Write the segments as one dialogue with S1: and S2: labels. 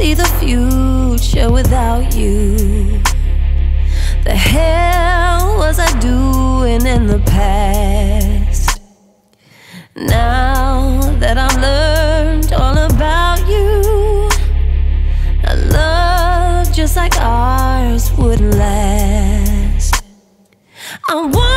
S1: see the future without you. The hell was I doing in the past? Now that I've learned all about you, a love just like ours wouldn't last. I won't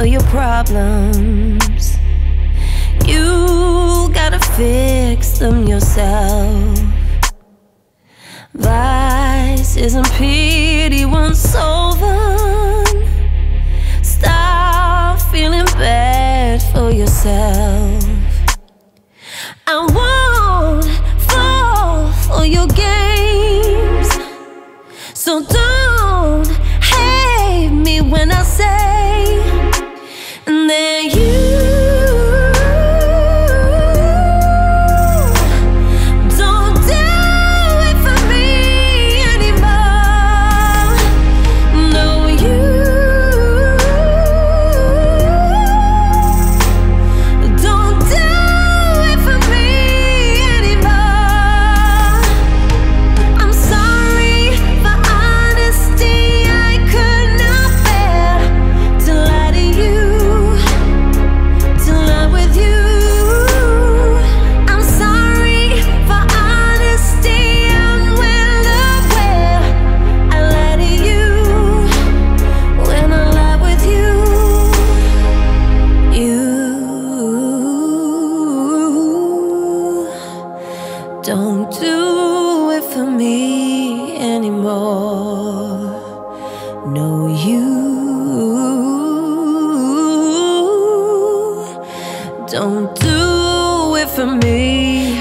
S1: for your problems. You gotta fix them yourself. Vice isn't pity once over. Stop feeling bad for yourself. I won't fall for your do it for me anymore. No, you don't do it for me